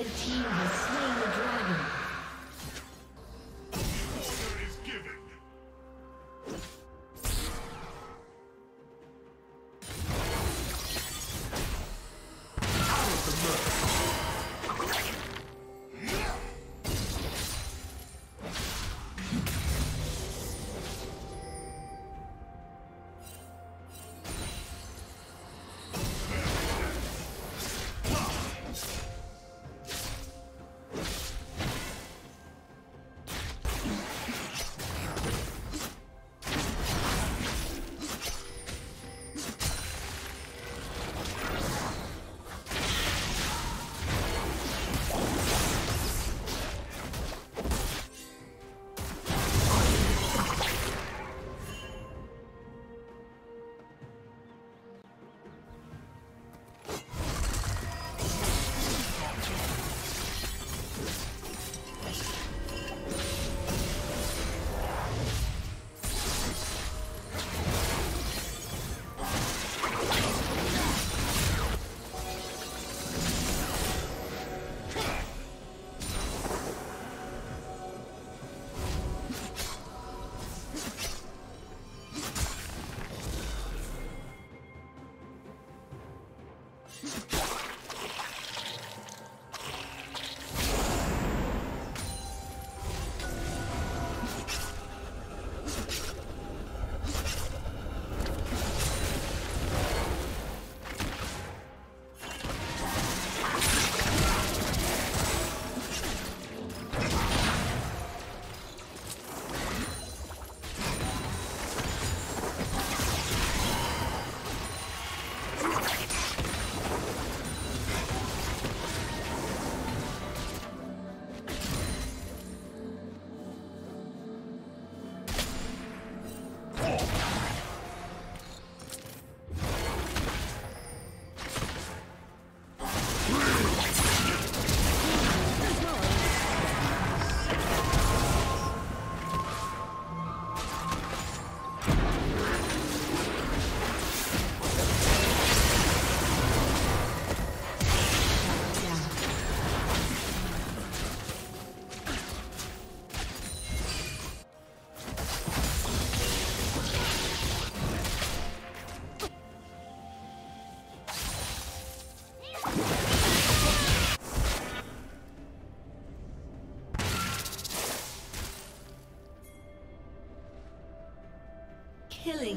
Red team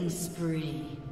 Spree.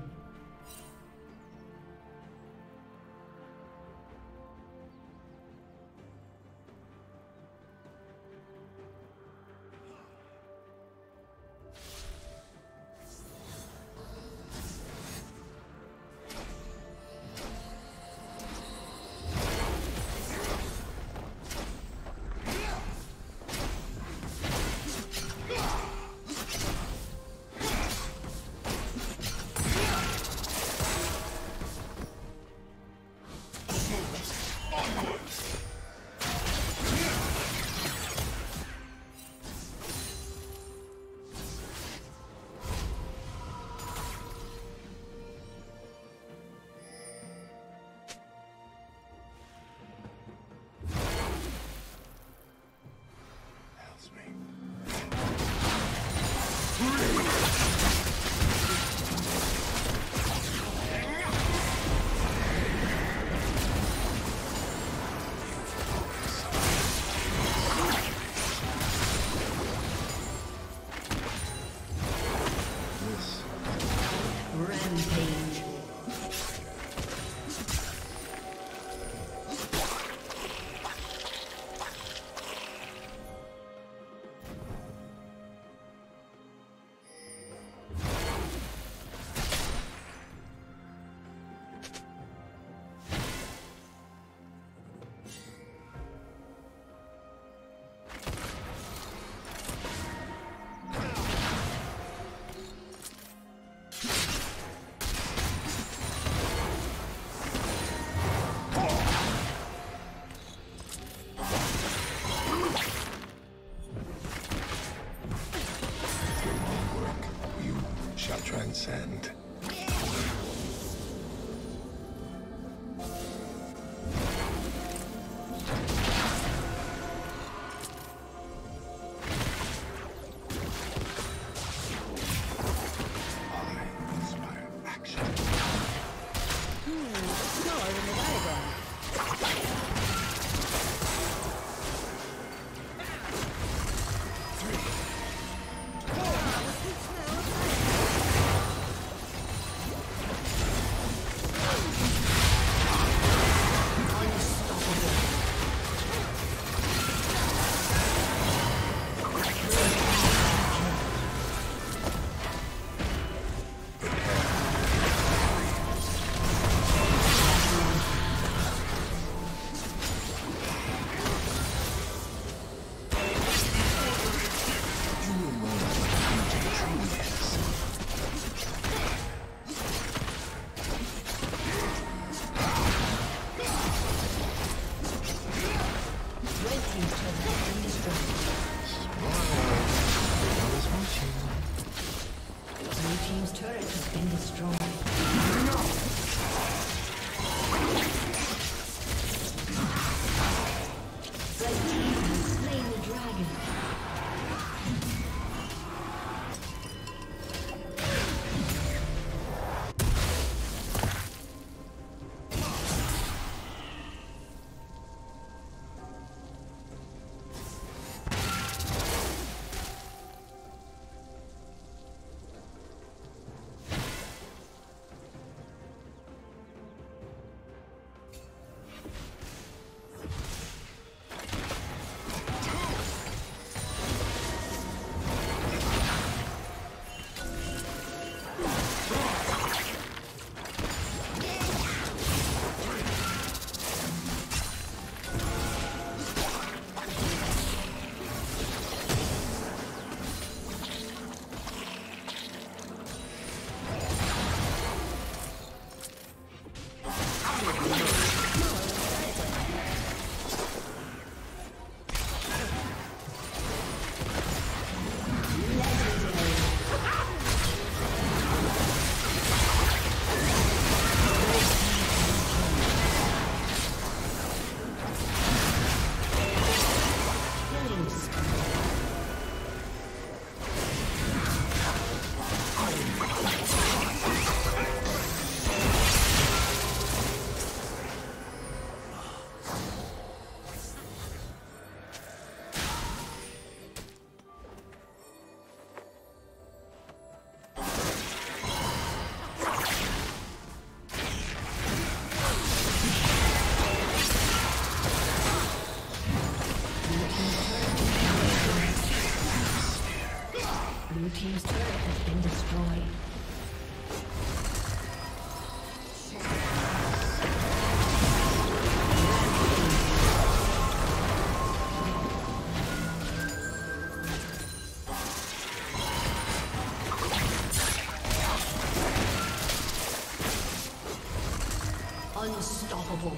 Transcend. Unstoppable.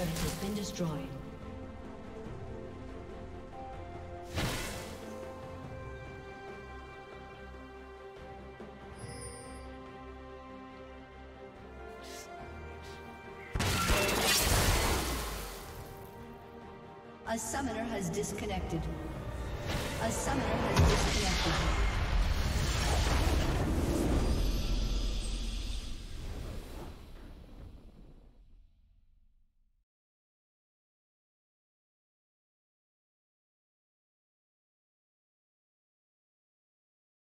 Turret has been destroyed. A summoner has disconnected. A summoner has disconnected.